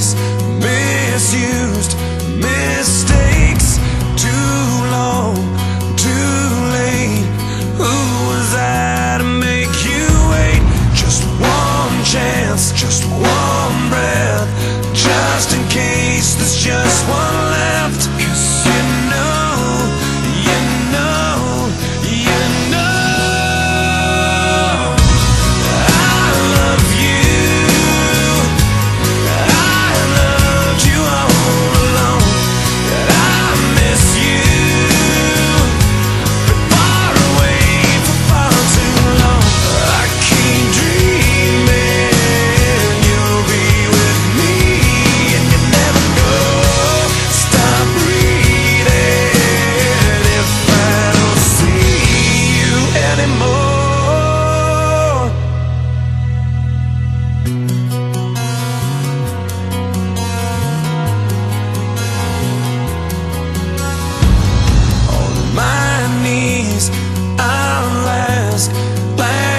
misused, misused. plan